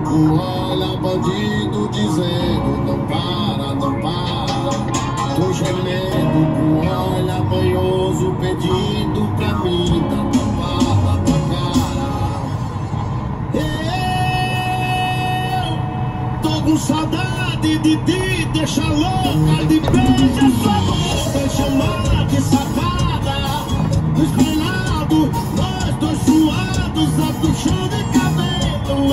com olha bandido dizendo não para, não para. Tô gemendo com olha banhoso pedindo pra mim dar tapada na cara. Eu tô com saudade de ti, deixa louca de beijo essa boca, chamar de safada. Espelhado, nós dois suados, a do chão de cabelo,